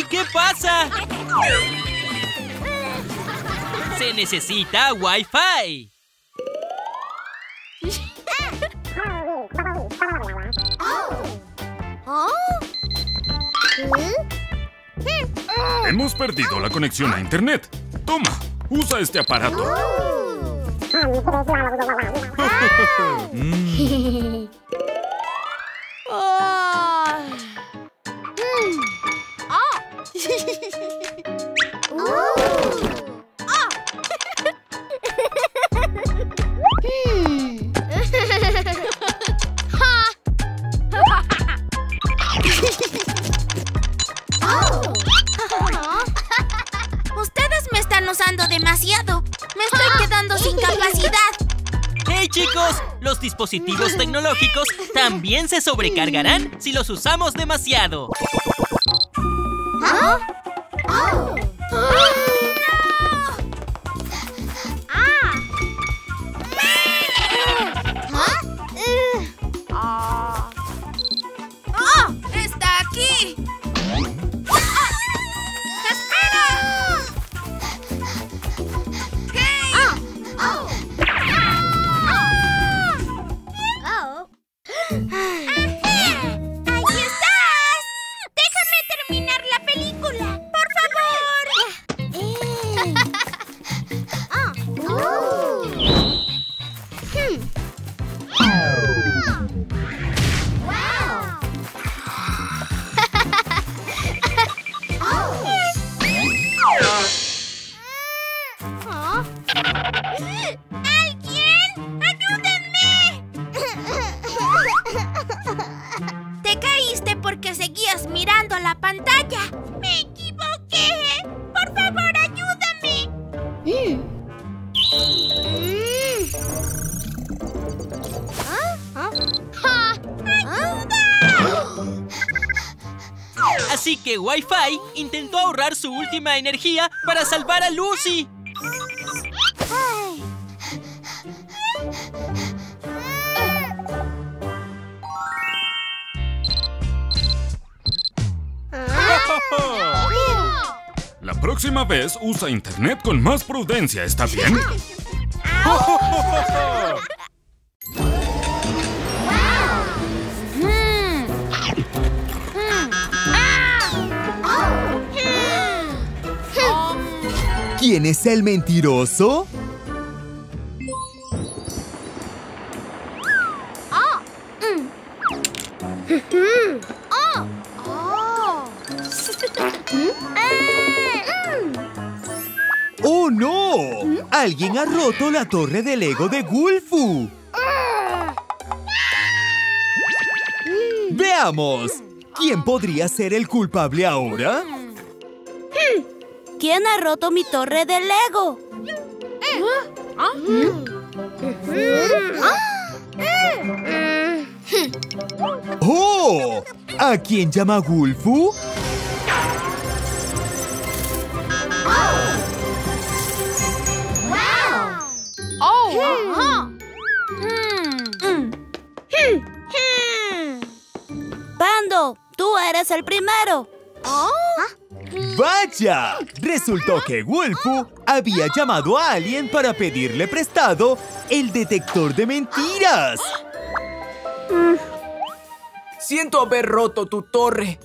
¡Ay, qué pasa! Se necesita Wi-Fi. Hemos perdido la conexión a Internet. Toma, usa este aparato. Mm. Dispositivos tecnológicos también se sobrecargarán si los usamos demasiado. ¡Oh! Que Wi-Fi intentó ahorrar su última energía para salvar a Lucy. La próxima vez usa Internet con más prudencia, ¿está bien? ¿Quién es el mentiroso? ¡Oh, no! Alguien ha roto la torre de Lego de Gulfu. Veamos. ¿Quién podría ser el culpable ahora? ¿Quién ha roto mi torre de Lego? ¡Oh! ¿A quién llama Gulfu? Pando, tú eres el primero. ¡Vaya! Resultó que Gulfu había llamado a alguien para pedirle prestado el detector de mentiras. Siento haber roto tu torre,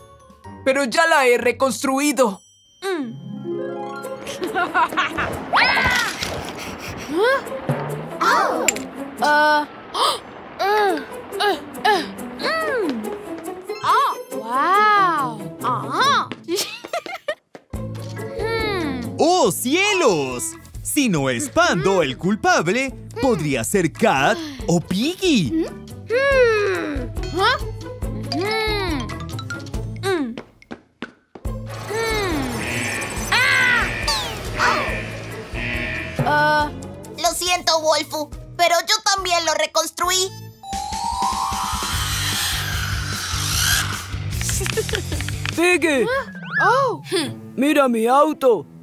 pero ya la he reconstruido. ¡Oh, cielos! Si no es Pando el culpable, podría ser Kat o Piggy. Lo siento, Wolfu, pero yo también lo reconstruí. ¡Piggy! ¡Mira mi auto!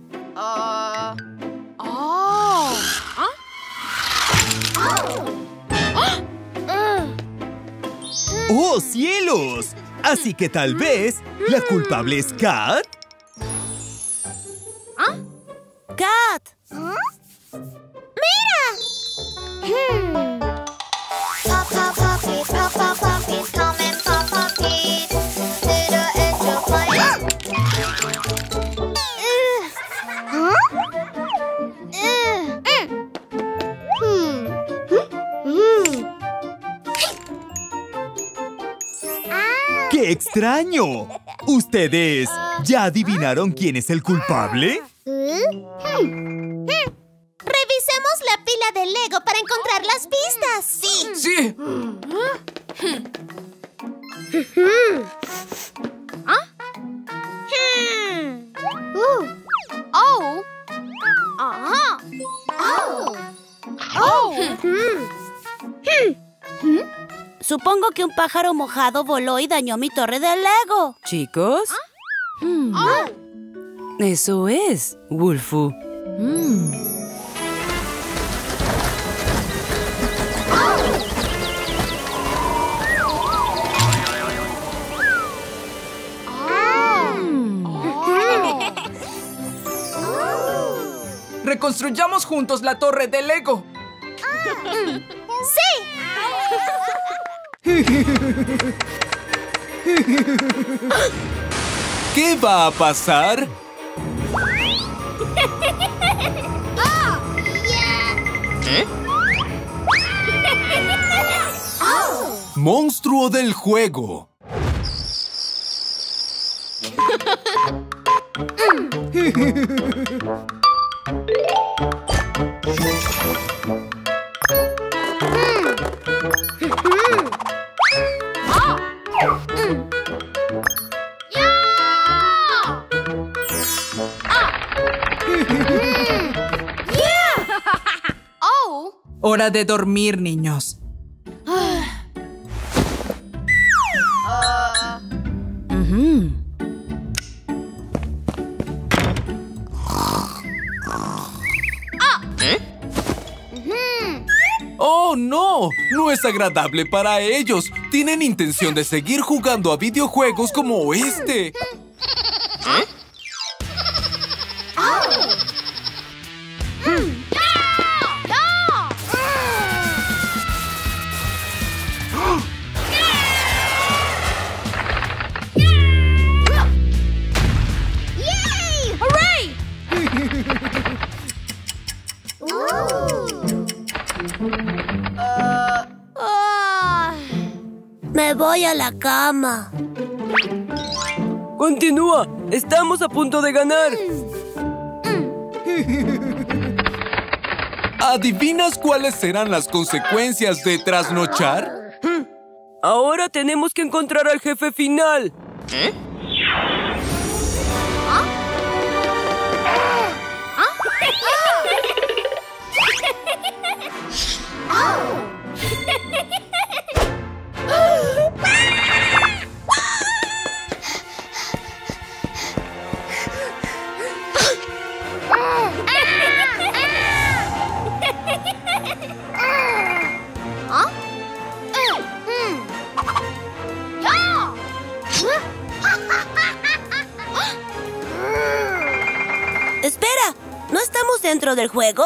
¡Oh, cielos! Así que tal vez la culpable es Kat. Extraño! ¿Ustedes ya adivinaron quién es el culpable? Hmm. Revisemos la pila de Lego para encontrar las pistas. Sí. ¡Sí! Supongo que un pájaro mojado voló y dañó mi torre de Lego. Chicos, Hmm. Oh. eso es, Wolfu. Mm. Reconstruyamos juntos la torre de Lego. ¿Qué va a pasar? Monstruo del juego. Hora de dormir, niños. Ujú. ¡Oh, no! No es agradable para ellos. Tienen intención de seguir jugando a videojuegos como este. A la cama. Continúa, estamos a punto de ganar. ¿Adivinas cuáles serán las consecuencias de trasnochar? Ahora tenemos que encontrar al jefe final. Espera, dentro del juego?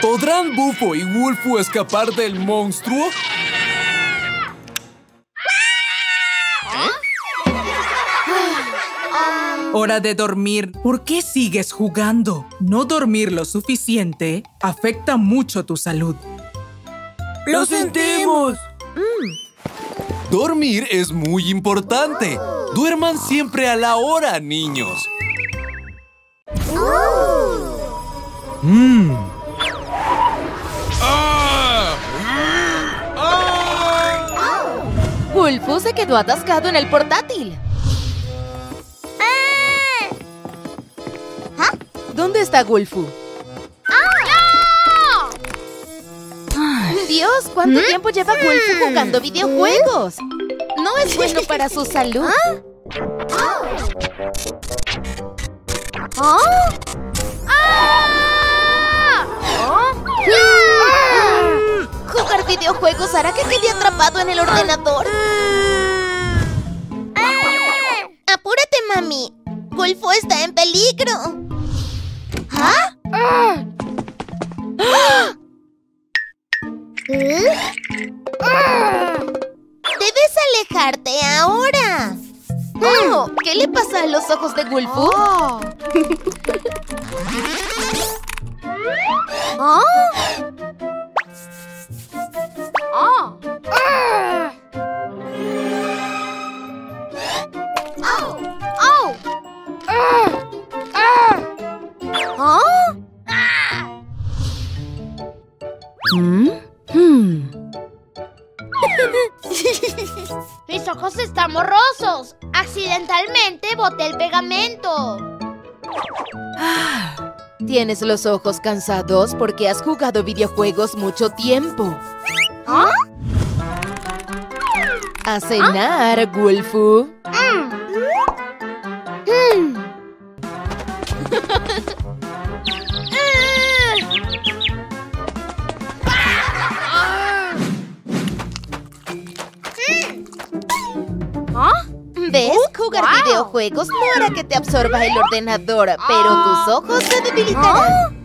¿Podrán Bufo y Wolfu escapar del monstruo? Hora de dormir. ¿Por qué sigues jugando? No dormir lo suficiente afecta mucho tu salud. ¡Lo sentimos! Dormir es muy importante. Duerman siempre a la hora, niños. Mmm. Wolfu se quedó atascado en el portátil. ¿Dónde está Wolfu? Dios, ¿cuánto tiempo lleva Wolfu jugando videojuegos? No es bueno para su salud. ¿Oh? ¡Ah! ¡Oh! videojuegos hará que quede atrapado en el ordenador. Apúrate, mami. Gulfo está en peligro. ¿Ah? Debes alejarte ahora. Oh, ¿Qué le pasa a los ojos de Gulfu? ¿Oh? ¿Oh? Tienes los ojos cansados porque has jugado videojuegos mucho tiempo. ¿Ah? A cenar, Gulfu. Videojuegos no hará que te absorba el ordenador, pero tus ojos se debilitarán.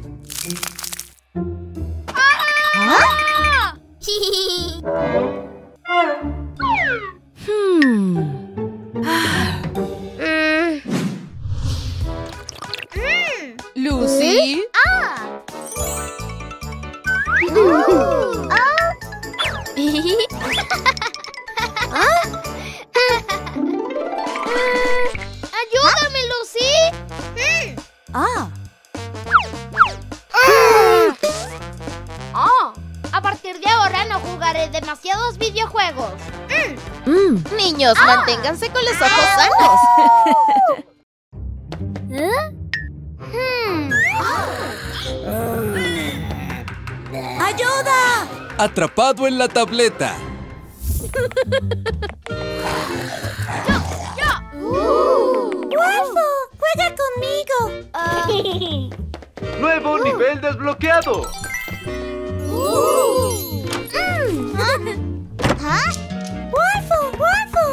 ¡Ayuda! Atrapado en la tableta. ¡Wolfo! ¡Juega conmigo! Nuevo nivel desbloqueado. ¿Ah? ¡Wolfo! ¡Wolfo!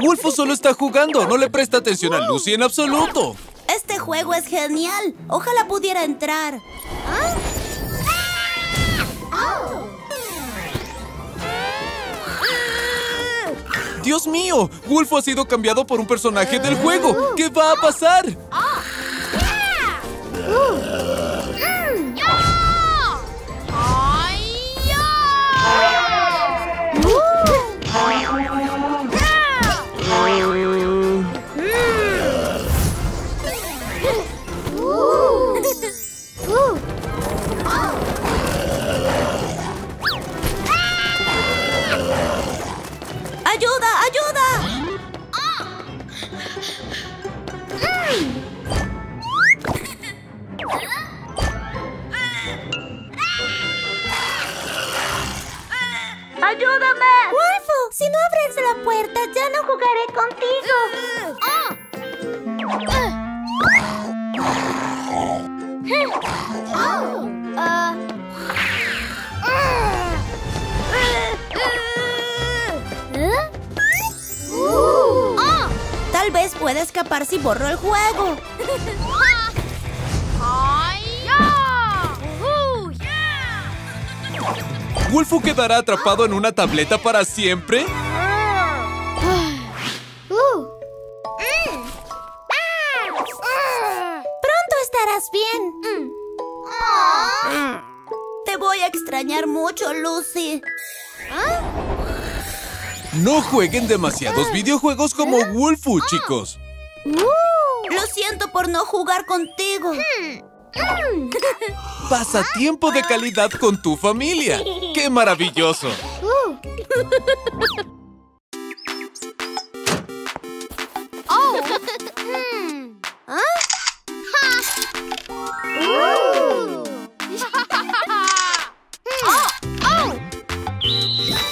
Wolfo solo está jugando, no le presta atención a Lucy en absoluto. Este juego es genial. Ojalá pudiera entrar. Dios mío, Wolfo ha sido cambiado por un personaje del juego. ¿Qué va a pasar? ¿Wolfo quedará atrapado en una tableta para siempre? Pronto estarás bien. Te voy a extrañar mucho, Lucy. No jueguen demasiados videojuegos como Wolfu, chicos. Lo siento por no jugar contigo. Pasa tiempo de calidad con tu familia. ¡Qué maravilloso!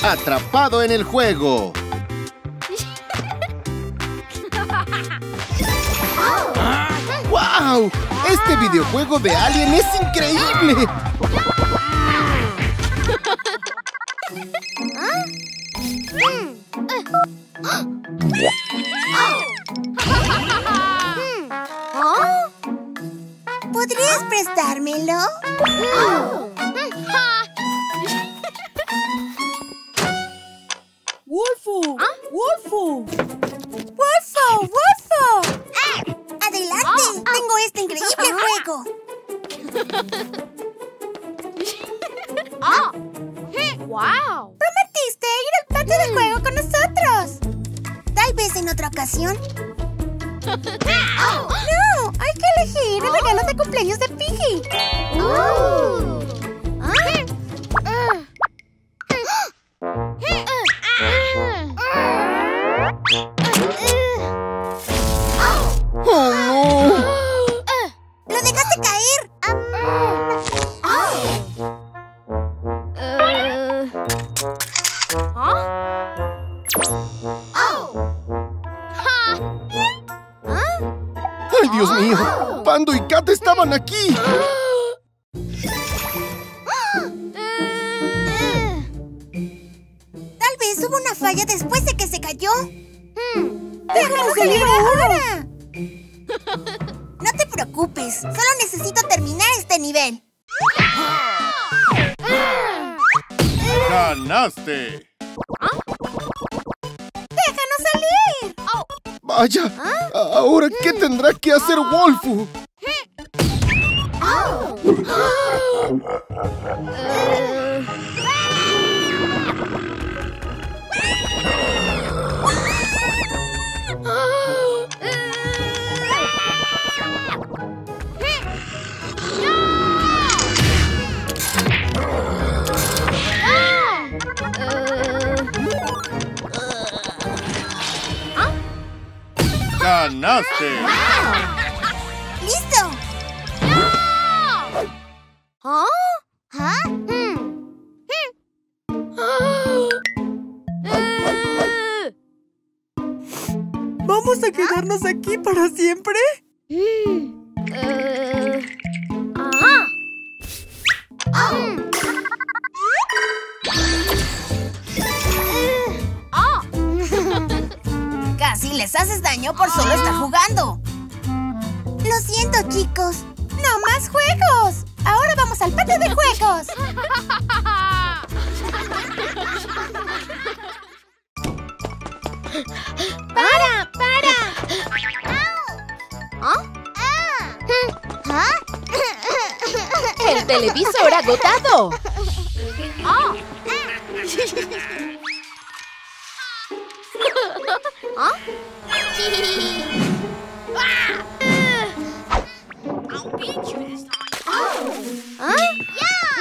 Atrapado en el juego. ¡Wow! Este videojuego de Alien es increíble. ¡Lo dejaste caer! ¡Ay, Dios mío! ¡Pando y Kat estaban aquí! ¡Vaya! ¿Ahora qué tendrá que hacer Wolfu? Master! ¡Para! ¡Para! ¿Ah? ¿Ah? ¡El televisor agotado! ¿Ah?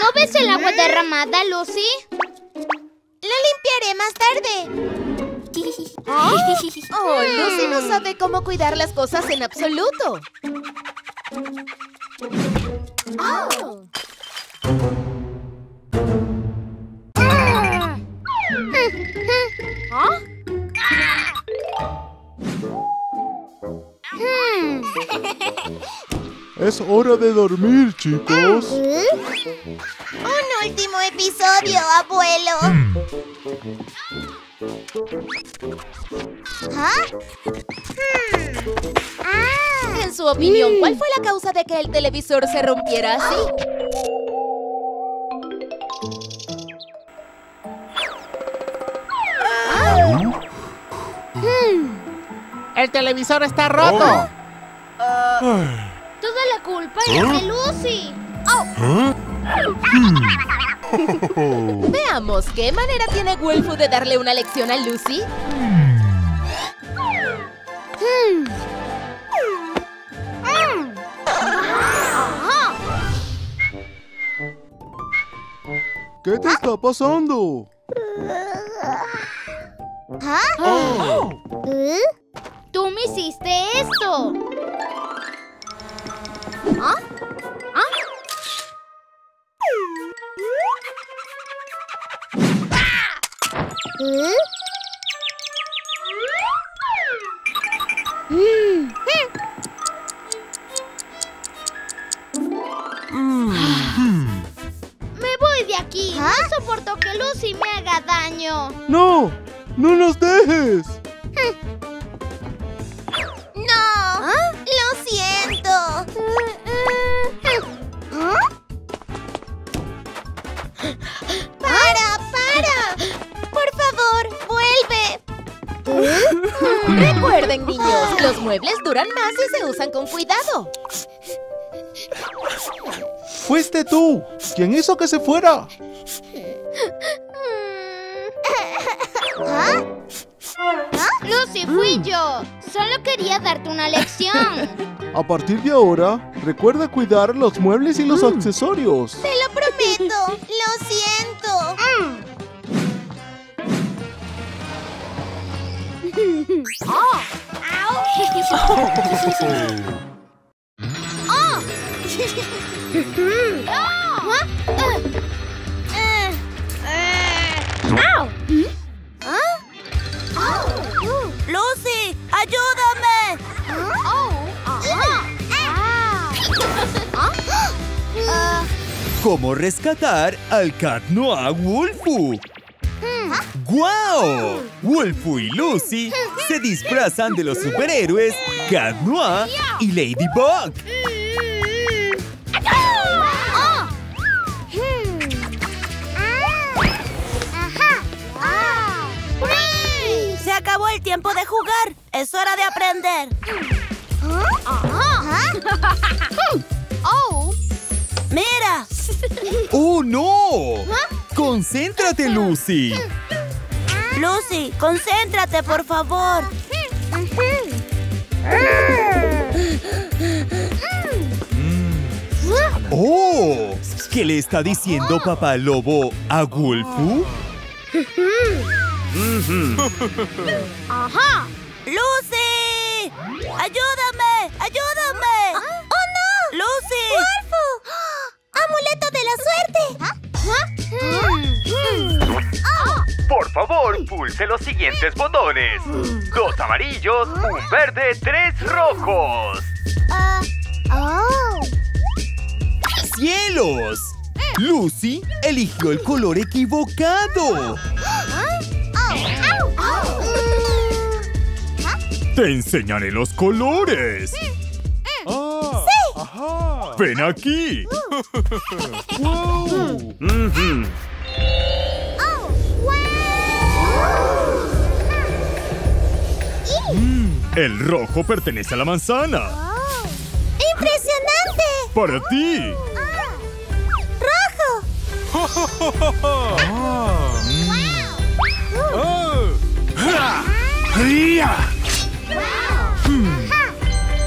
¿No ves el agua derramada, Lucy? Lo limpiaré más tarde. Oh, Lucy no sabe cómo cuidar las cosas en absoluto. Es hora de dormir, chicos. Un último episodio, abuelo. ¿Ah? Hmm. En su opinión, ¿cuál fue la causa de que el televisor se rompiera así? El televisor está roto. Toda la culpa es de Lucy. Veamos, ¿qué manera tiene Wolfu de darle una lección a Lucy? ¿Qué te está pasando? ¿Ah? ¿Eh? Tú me hiciste esto. ¿Ah? Mm. Me voy de aquí. ¿Ah? No soporto que Lucy me haga daño. ¡No! ¡No nos dejes! ¡Fuiste tú! ¿Quién hizo que se fuera? ¿Ah? Lucy, fui yo. Solo quería darte una lección. A partir de ahora, recuerda cuidar los muebles y los accesorios. ¡Te lo prometo! ¡Lo siento! ¡Lucy! ¡Ayúdame! ¿Cómo rescatar al Cat Noir Wolfu? ¡Guau! Wolfu y Lucy se disfrazan de los superhéroes Cat Noir y Ladybug. Tiempo de jugar. Es hora de aprender. ¡Mira! ¡Oh, no! ¡Concéntrate, Lucy! Lucy, concéntrate, por favor. ¡Oh! ¿Qué le está diciendo Papá Lobo a Wolfu? ¡Ajá! ¡Lucy! ¡Ayúdame! ¡Ayúdame! ¡Oh, no! ¡Lucy! ¡Wolfu! ¡Amuleto de la suerte! Por favor, pulse los siguientes botones. Dos amarillos, un verde, tres rojos. ¡Oh! ¡Cielos! Lucy eligió el color equivocado. ¡Te enseñaré los colores! ¡Ven aquí! Ujú. El rojo pertenece a la manzana. ¡Impresionante! ¡Para ti! ¡Rojo!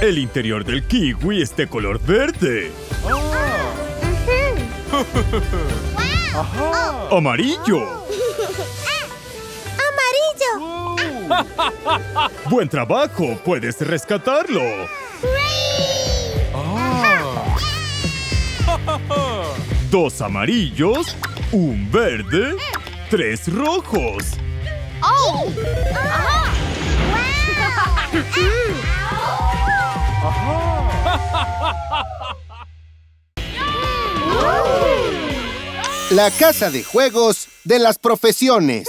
El interior del kiwi es de color verde. Amarillo. ¡Amarillo! Buen trabajo. Puedes rescatarlo. Dos amarillos, un verde, tres rojos. ¡Oh! ¡Ajá! La casa de juegos de las profesiones.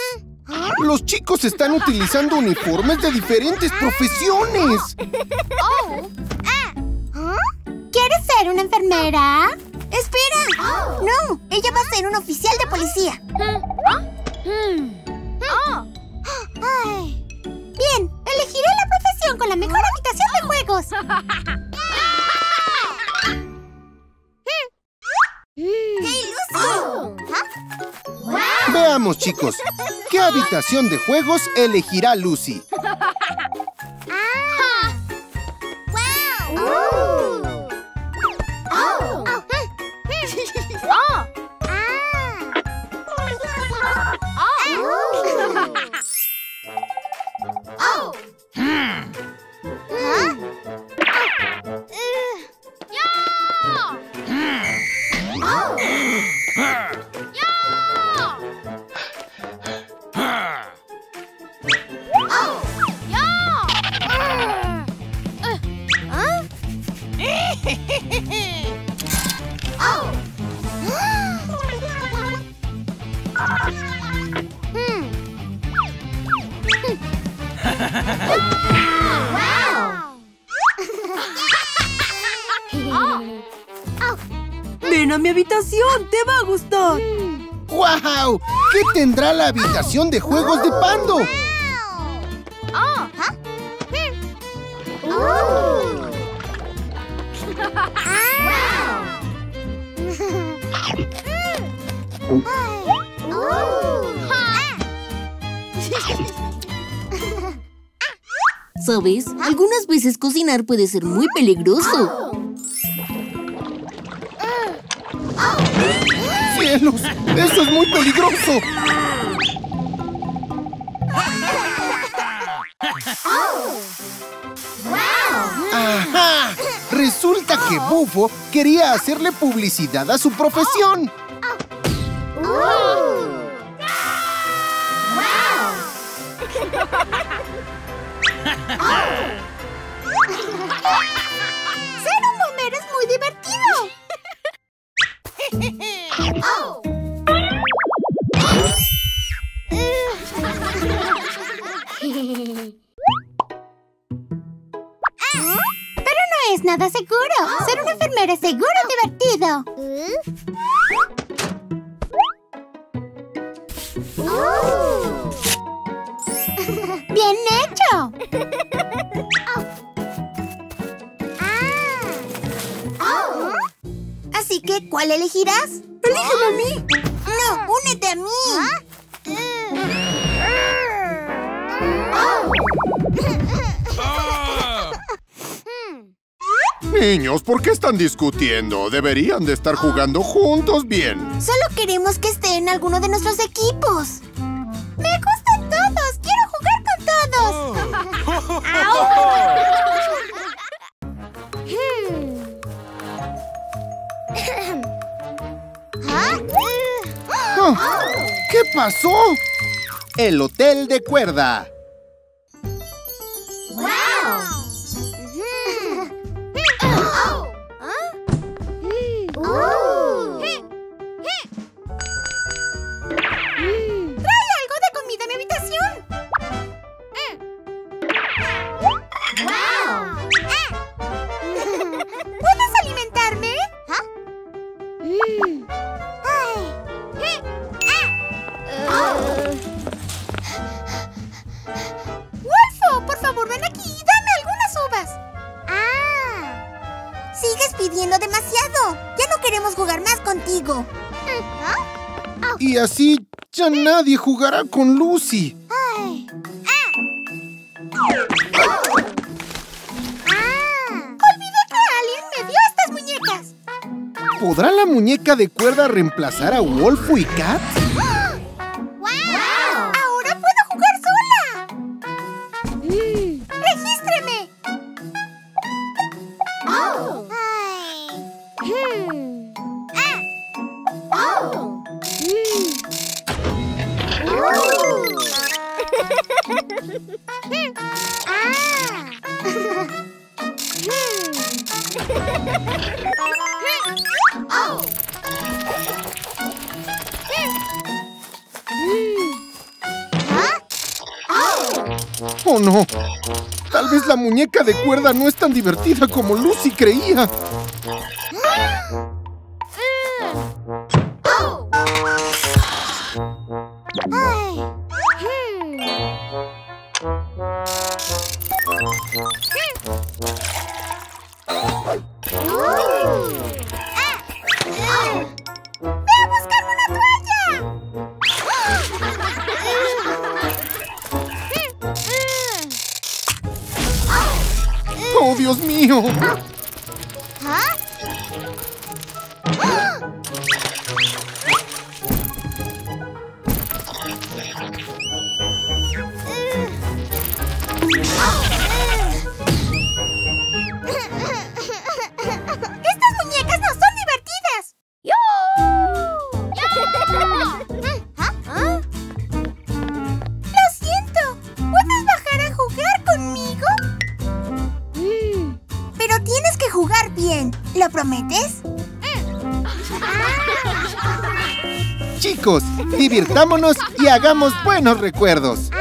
Los chicos están utilizando uniformes de diferentes profesiones. Oh. ¿Quieres ser una enfermera? ¡Espera! No, ella va a ser un oficial de policía. Ay. Bien, elegiré la profesión con la mejor habitación de juegos. ¡Hey, Lucy! Veamos, chicos. ¿Qué habitación de juegos elegirá Lucy? mi ¿Qué tendrá la habitación de juegos de Pando? ¿Sabes? Algunas veces cocinar puede ser muy peligroso. ¡Cielos! ¡Eso es muy peligroso! Que Bufo quería hacerle publicidad a su profesión. ¡Ser un bombero es muy divertido! Pero no es nada seguro. Ser una enfermera es seguro y divertido. ¡Bien hecho! Así que, ¿cuál elegirás? ¡Elígeme a mí! ¡No! ¡Únete a mí! Niños, ¿por qué están discutiendo? Deberían de estar jugando juntos bien. Solo queremos que esté en alguno de nuestros equipos. ¡Me gustan todos! ¡Quiero jugar con todos! Ah, ¿Qué pasó? El Hotel de Cuerda. Y así ya nadie jugará con Lucy. Olvidé que alguien me dio estas muñecas. ¿Podrá la muñeca de cuerda reemplazar a Wolfo y Kat? Muñeca de cuerda no es tan divertida como Lucy creía. Dios mío! Divirtámonos y hagamos buenos recuerdos.